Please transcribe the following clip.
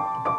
you.